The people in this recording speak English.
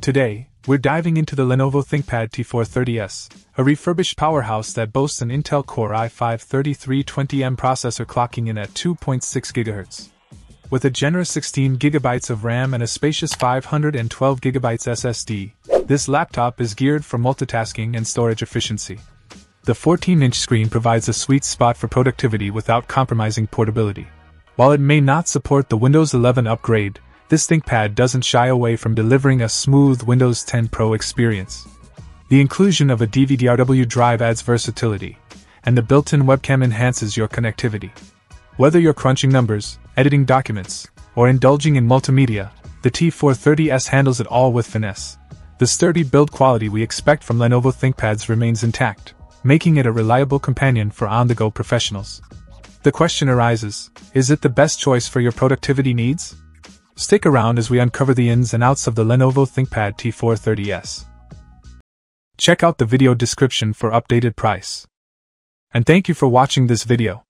Today, we're diving into the Lenovo ThinkPad T430S, a refurbished powerhouse that boasts an Intel Core i5-3320M processor clocking in at 2.6 GHz. With a generous 16 GB of RAM and a spacious 512 GB SSD, this laptop is geared for multitasking and storage efficiency. The 14 inch screen provides a sweet spot for productivity without compromising portability. While it may not support the Windows 11 upgrade, this ThinkPad doesn't shy away from delivering a smooth Windows 10 Pro experience. The inclusion of a DVD-RW drive adds versatility, and the built-in webcam enhances your connectivity. Whether you're crunching numbers, editing documents, or indulging in multimedia, the T430S handles it all with finesse. The sturdy build quality we expect from Lenovo ThinkPads remains intact, making it a reliable companion for on-the-go professionals. The question arises, is it the best choice for your productivity needs? Stick around as we uncover the ins and outs of the Lenovo ThinkPad T430S. Check out the video description for updated price. And thank you for watching this video.